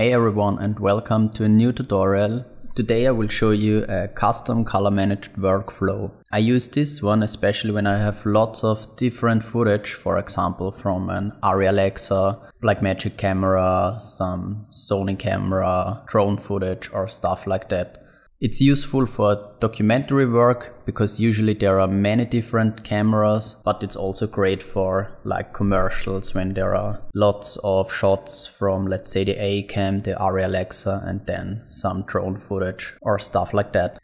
Hey everyone and welcome to a new tutorial. Today I will show you a custom color managed workflow. I use this one especially when I have lots of different footage, for example from an Arri Alexa, Blackmagic camera, some Sony camera, drone footage or stuff like that. It's useful for documentary work because usually there are many different cameras, but it's also great for like commercials when there are lots of shots from let's say the A-cam, the Arri Alexa and then some drone footage or stuff like that.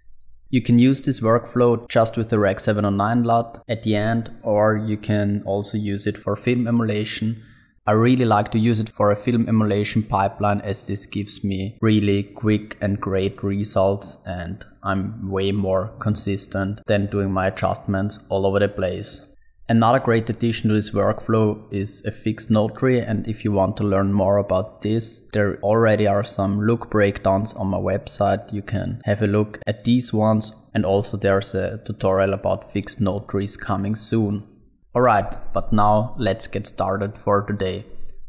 You can use this workflow just with the Rec 709 LUT at the end or you can also use it for film emulation I really like to use it for a film emulation pipeline as this gives me really quick and great results and I'm way more consistent than doing my adjustments all over the place. Another great addition to this workflow is a fixed node tree and if you want to learn more about this, there already are some look breakdowns on my website. You can have a look at these ones and also there's a tutorial about fixed node trees coming soon. Alright, but now let's get started for today.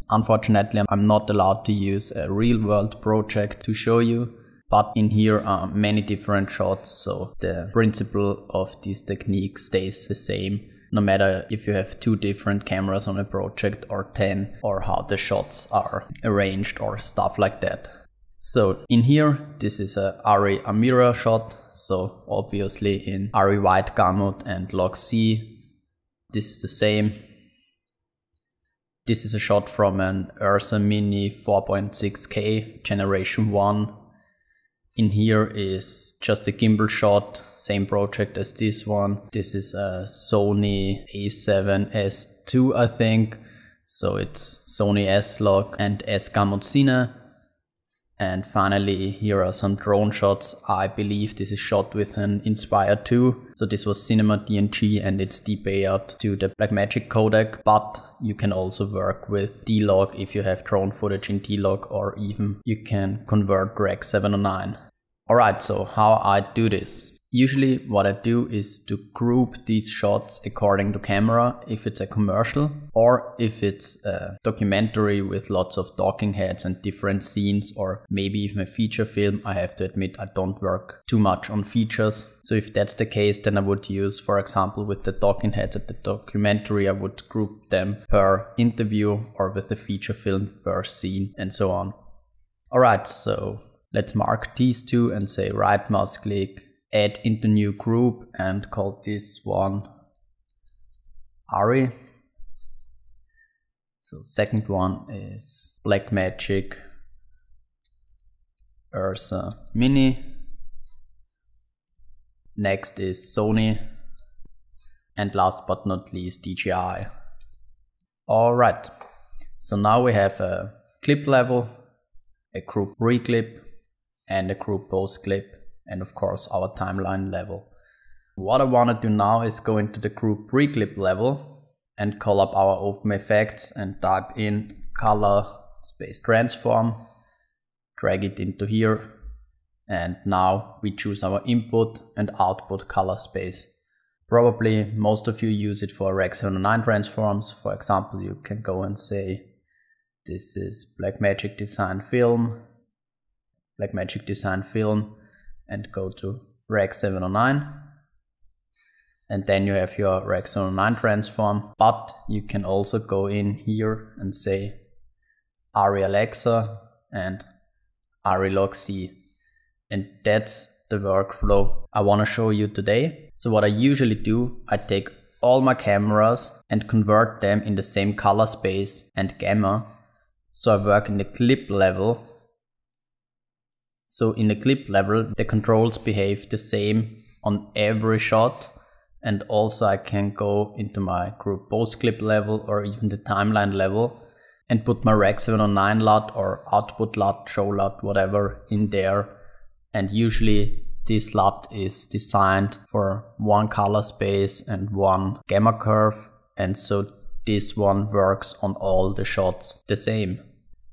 Unfortunately, I'm not allowed to use a real world project to show you, but in here are many different shots, so the principle of this technique stays the same no matter if you have two different cameras on a project or 10 or how the shots are arranged or stuff like that. So in here, this is a Arri Amira shot. So obviously in Arri wide gamut and log C, this is the same. This is a shot from an Ursa Mini 4.6K generation 1. In here is just a gimbal shot, same project as this one. This is a Sony a7S II I think. So it's Sony S-Log and S-Gamut Cine. And finally, here are some drone shots. I believe this is shot with an Inspire 2. So this was Cinema DNG and it's debayed to the Blackmagic codec, but you can also work with D-Log if you have drone footage in D-Log or even you can convert Rec 709. Alright, so how I do this. Usually what I do is to group these shots according to camera if it's a commercial or if it's a documentary with lots of talking heads and different scenes or maybe even a feature film. I have to admit I don't work too much on features. So if that's the case then I would use for example with the talking heads at the documentary I would group them per interview or with the feature film per scene and so on. Alright so let's mark these two and say right mouse click add into new group and call this one Arri. So second one is Blackmagic Ursa Mini. Next is Sony. And last but not least DJI. Alright, so now we have a clip level, a group pre-clip and a group post-clip and of course our timeline level. What I want to do now is go into the group pre-clip level and call up our OpenFX and type in color space transform, drag it into here and now we choose our input and output color space. Probably most of you use it for Rec 709 transforms. For example, you can go and say this is Blackmagic Design Film, Blackmagic Design Film and go to Rec 709 and then you have your Rec 709 transform but you can also go in here and say Arri Alexa and Arri log C and that's the workflow I want to show you today. So what I usually do, I take all my cameras and convert them in the same color space and gamma. So I work in the clip level so in the clip level, the controls behave the same on every shot. And also I can go into my group post clip level or even the timeline level and put my Rec 709 LUT or output LUT, show LUT, whatever in there. And usually this LUT is designed for one color space and one gamma curve. And so this one works on all the shots the same.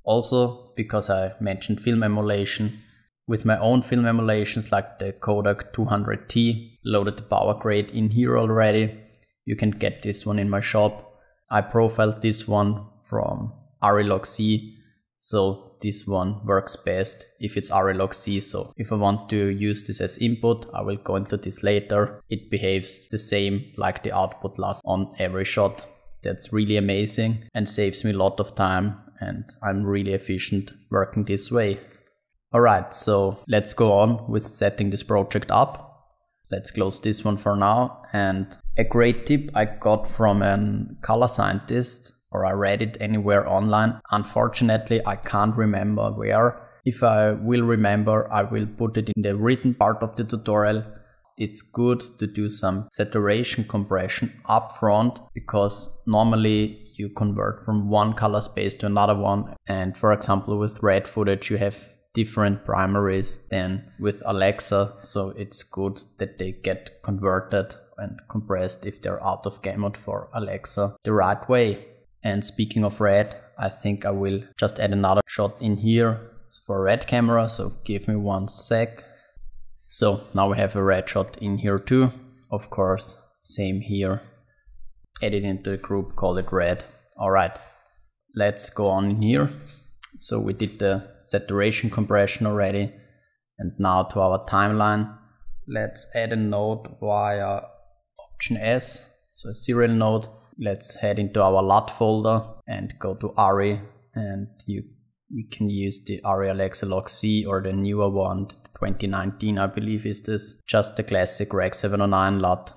Also, because I mentioned film emulation, with my own film emulations like the Kodak 200T, loaded the power grade in here already. You can get this one in my shop. I profiled this one from Arri log C. So this one works best if it's ARRI log C. So if I want to use this as input, I will go into this later. It behaves the same like the output LUT on every shot. That's really amazing and saves me a lot of time and I'm really efficient working this way. Alright, so let's go on with setting this project up. Let's close this one for now. And a great tip I got from a color scientist or I read it anywhere online. Unfortunately, I can't remember where. If I will remember, I will put it in the written part of the tutorial. It's good to do some saturation compression up front because normally you convert from one color space to another one. And for example, with red footage, you have different primaries than with Alexa. So it's good that they get converted and compressed if they're out of mode for Alexa the right way. And speaking of red, I think I will just add another shot in here for red camera. So give me one sec. So now we have a red shot in here too. Of course, same here. Add it into the group, call it red. All right, let's go on in here. So we did the saturation compression already. And now to our timeline, let's add a node via option S, so a serial node. Let's head into our LUT folder and go to ARRI and you we can use the ARRI Alexa log C or the newer one, 2019 I believe is this, just the classic Rec 709 LUT.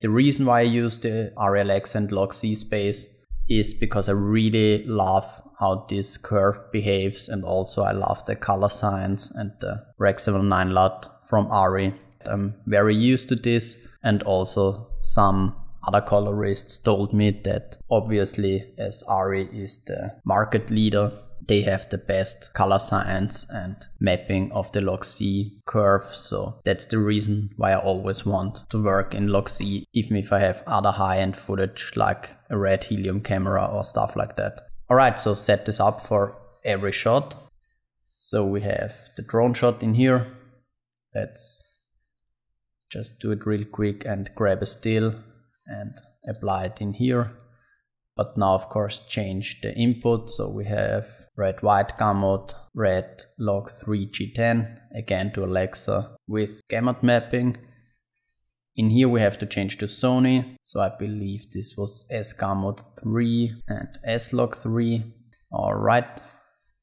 The reason why I use the ARRI Alexa and log C space is because I really love how this curve behaves and also I love the color science and the Rec 709 LUT from ARRI. I'm very used to this and also some other colorists told me that obviously as ARRI is the market leader they have the best color science and mapping of the log C curve. So that's the reason why I always want to work in log C, even if I have other high end footage like a red helium camera or stuff like that. Alright, so set this up for every shot. So we have the drone shot in here. Let's just do it real quick and grab a still and apply it in here. But now of course change the input. So we have red wide gamut, red log 3 G10, again to Alexa with gamut mapping. In here we have to change to Sony, so I believe this was SGamut 3 and S-Log 3. Alright,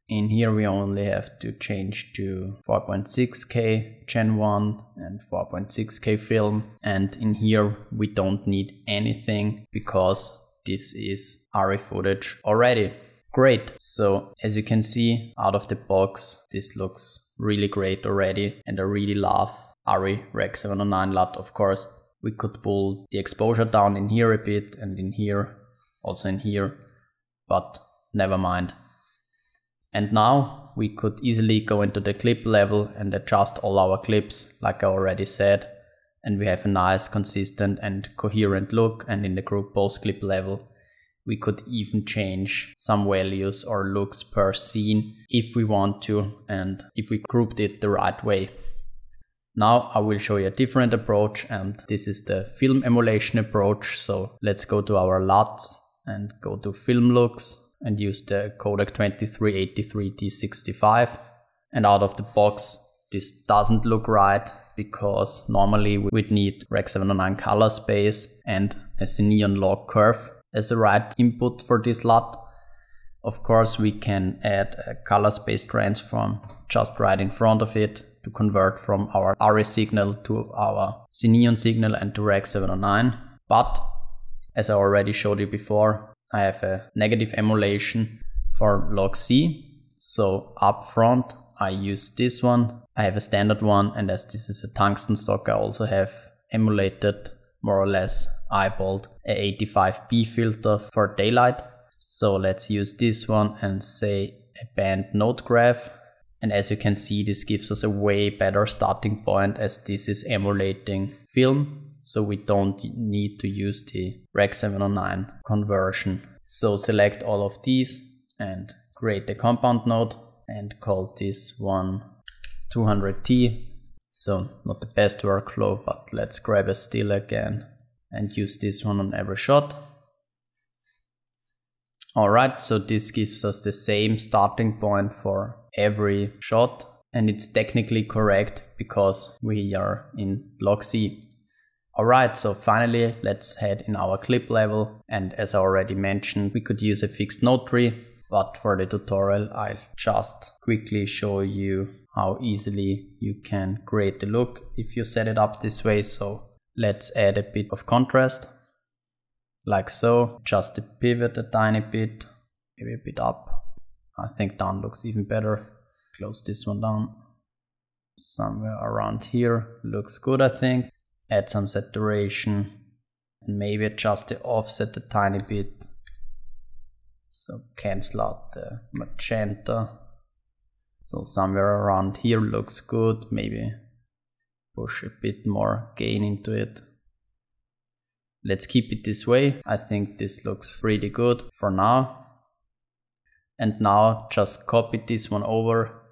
in here we only have to change to 4.6K Gen 1 and 4.6K film and in here we don't need anything because this is ARRI footage already. Great, so as you can see out of the box this looks really great already and I really love ARRI Rec 709 LUT, of course, we could pull the exposure down in here a bit and in here, also in here, but never mind. And now we could easily go into the clip level and adjust all our clips, like I already said, and we have a nice, consistent and coherent look and in the group post clip level. We could even change some values or looks per scene if we want to and if we grouped it the right way. Now I will show you a different approach and this is the film emulation approach. So let's go to our LUTs and go to film looks and use the Kodak 2383D65. And out of the box, this doesn't look right because normally we'd need Rec 709 color space and a Cineon log curve as a right input for this LUT. Of course, we can add a color space transform just right in front of it to convert from our ARRI signal to our Cineon signal and to Rec 709. But as I already showed you before, I have a negative emulation for log C. So up front, I use this one. I have a standard one, and as this is a tungsten stock, I also have emulated more or less eyeballed a 85B filter for daylight. So let's use this one and say a band node graph and as you can see, this gives us a way better starting point as this is emulating film. So we don't need to use the Rec 709 conversion. So select all of these and create a compound node and call this one 200T. So not the best workflow, but let's grab a still again and use this one on every shot. Alright, so this gives us the same starting point for every shot and it's technically correct because we are in log C. Alright, so finally let's head in our clip level and as I already mentioned we could use a fixed node tree but for the tutorial I'll just quickly show you how easily you can create the look if you set it up this way. So let's add a bit of contrast like so, just to pivot a tiny bit, maybe a bit up. I think down looks even better. Close this one down. Somewhere around here looks good, I think. Add some saturation and maybe adjust the offset a tiny bit so cancel out the magenta. So somewhere around here looks good. Maybe push a bit more gain into it. Let's keep it this way. I think this looks pretty good for now. And now just copy this one over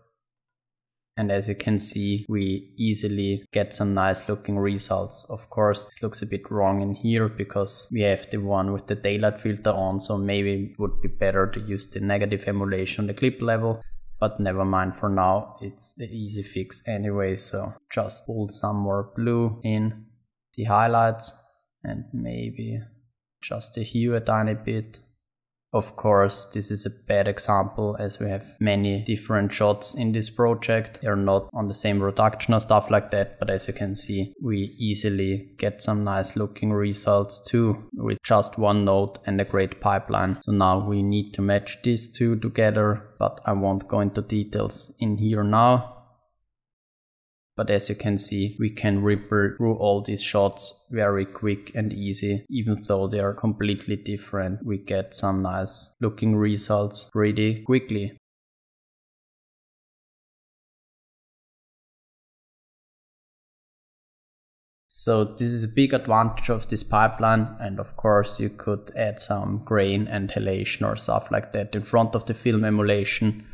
and as you can see, we easily get some nice looking results. Of course, this looks a bit wrong in here because we have the one with the daylight filter on. So maybe it would be better to use the negative emulation on the clip level. But never mind for now, it's the easy fix anyway. So just pull some more blue in the highlights and maybe just the hue a tiny bit of course, this is a bad example as we have many different shots in this project. They're not on the same reduction or stuff like that, but as you can see, we easily get some nice looking results too with just one node and a great pipeline. So now we need to match these two together, but I won't go into details in here now. But as you can see, we can ripple through all these shots very quick and easy. Even though they are completely different, we get some nice looking results pretty quickly. So this is a big advantage of this pipeline and of course you could add some grain and halation or stuff like that in front of the film emulation.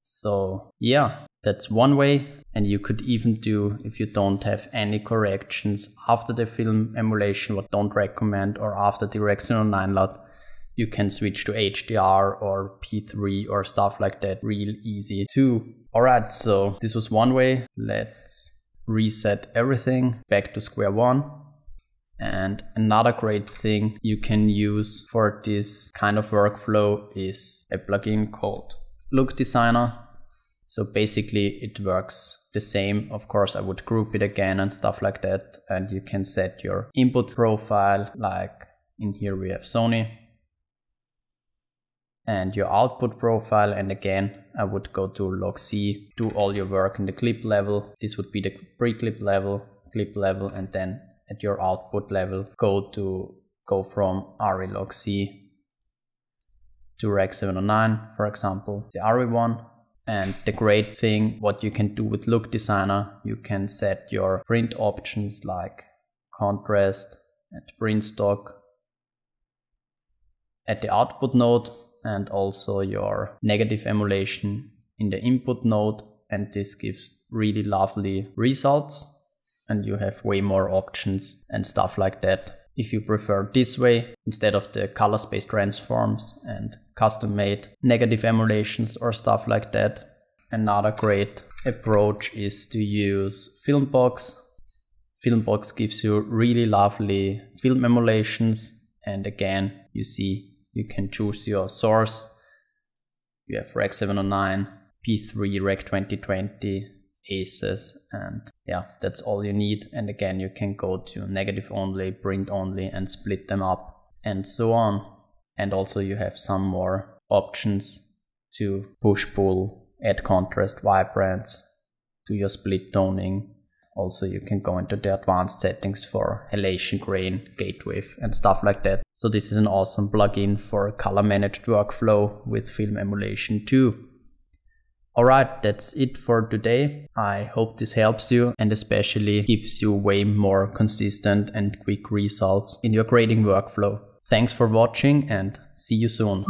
So yeah, that's one way and you could even do if you don't have any corrections after the film emulation what don't recommend or after Rec 709 LUT you can switch to HDR or P3 or stuff like that real easy too. Alright, so this was one way. Let's reset everything back to square one. And another great thing you can use for this kind of workflow is a plugin called Look Designer. So basically it works the same. Of course, I would group it again and stuff like that. And you can set your input profile, like in here we have Sony. And your output profile. And again, I would go to log C, do all your work in the clip level. This would be the pre-clip level, clip level, and then at your output level, go to go from ARRI log C to Rec 709, for example, the ARRI one, and the great thing, what you can do with Look Designer, you can set your print options like contrast and print stock at the output node and also your negative emulation in the input node. And this gives really lovely results and you have way more options and stuff like that. If you prefer this way instead of the color space transforms and custom made negative emulations or stuff like that. Another great approach is to use Filmbox. Filmbox gives you really lovely film emulations and again you see you can choose your source. You have Rec 709, P3, Rec 2020, ACES and yeah that's all you need and again you can go to negative only, print only and split them up and so on and also you have some more options to push pull, add contrast, vibrance, do your split toning. Also you can go into the advanced settings for halation grain, gate wave and stuff like that. So this is an awesome plugin for color managed workflow with film emulation too. Alright, that's it for today. I hope this helps you and especially gives you way more consistent and quick results in your grading workflow. Thanks for watching and see you soon.